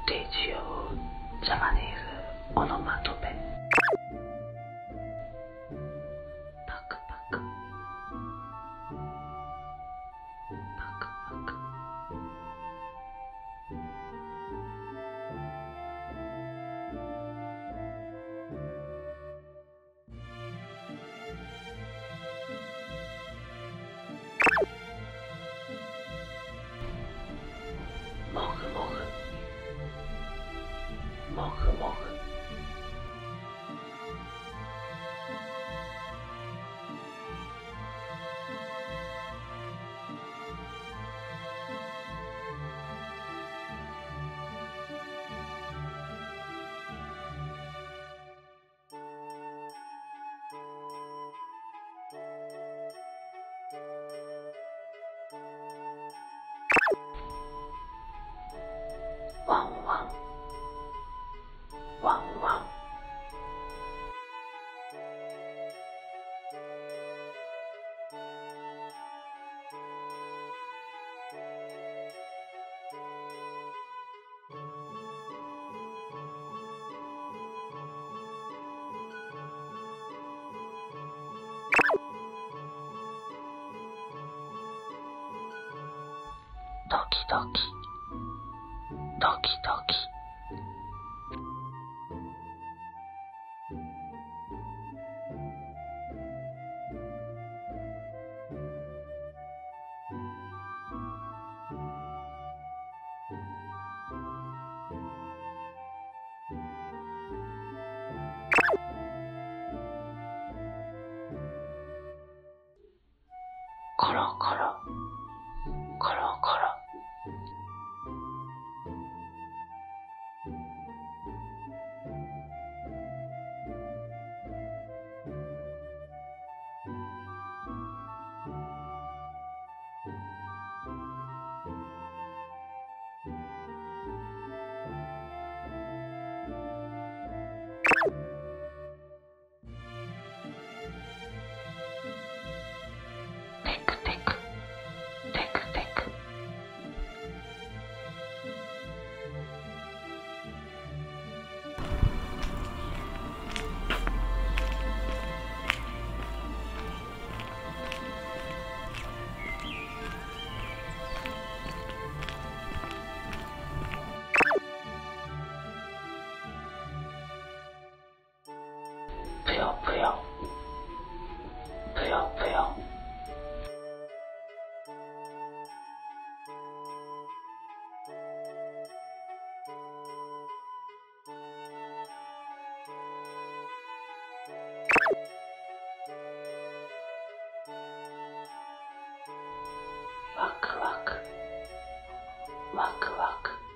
I will teach you Japanese onomatope. パクパもぐもぐ ドキドキ。ドキドキ。コロコロ。コロコロぷよぷよぷよぷよワクワク。ワクワク。